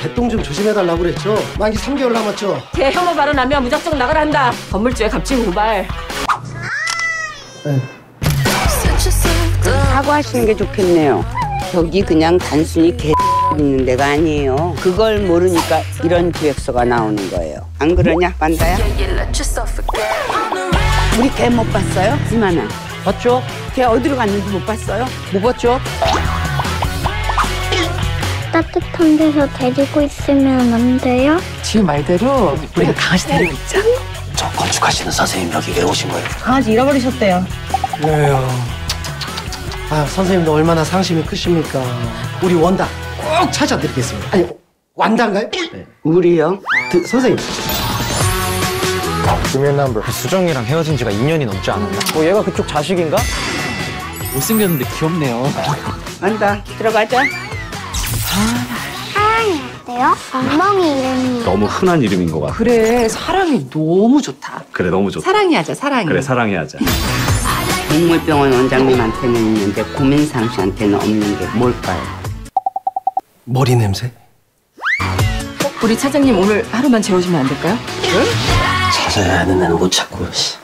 개똥 좀 조심해달라고 그랬죠? 만기 3개월 남았죠? 제 혐오 발언하면 무작정 나가란다. 건물주의 갑질 고발. 사과하시는 게 좋겠네요. 저기 그냥 단순히 개 있는 데가 아니에요. 그걸 모르니까 이런 기획서가 나오는 거예요. 안 그러냐, 반다야? 우리 개 못 봤어요? 이만한. 봤죠? 걔 어디로 갔는지 못 봤어요? 못 봤죠? 따뜻한 데서 데리고 있으면 안 돼요? 지금 말대로 우리가 강아지 데리고 있자. 저 건축하시는 선생님 여기 왜 오신 거예요? 강아지 잃어버리셨대요. 왜요? 아 선생님도 얼마나 상심이 크십니까? 우리 원단 꼭 찾아드리겠습니다. 아니 완단가요? 네. 우리요? 그, 선생님 수정이랑 헤어진 지가 2년이 넘지 않았나? 뭐 얘가 그쪽 자식인가? 못생겼는데 귀엽네요. 간다. 들어가자. 사랑이 어때요? 엉망이 이름이 너무 흔한 이름인 것 같아. 그래 사랑이 너무 좋다. 그래 너무 좋다. 사랑이 하자 사랑이. 그래 사랑해 하자. 동물병원 원장님한테는 있는데 고민상 씨한테는 없는 게 뭘까요? 머리 냄새? 우리 차장님 오늘 하루만 재워주면 안 될까요? 찾아야 하는 애는 못 찾고 씨.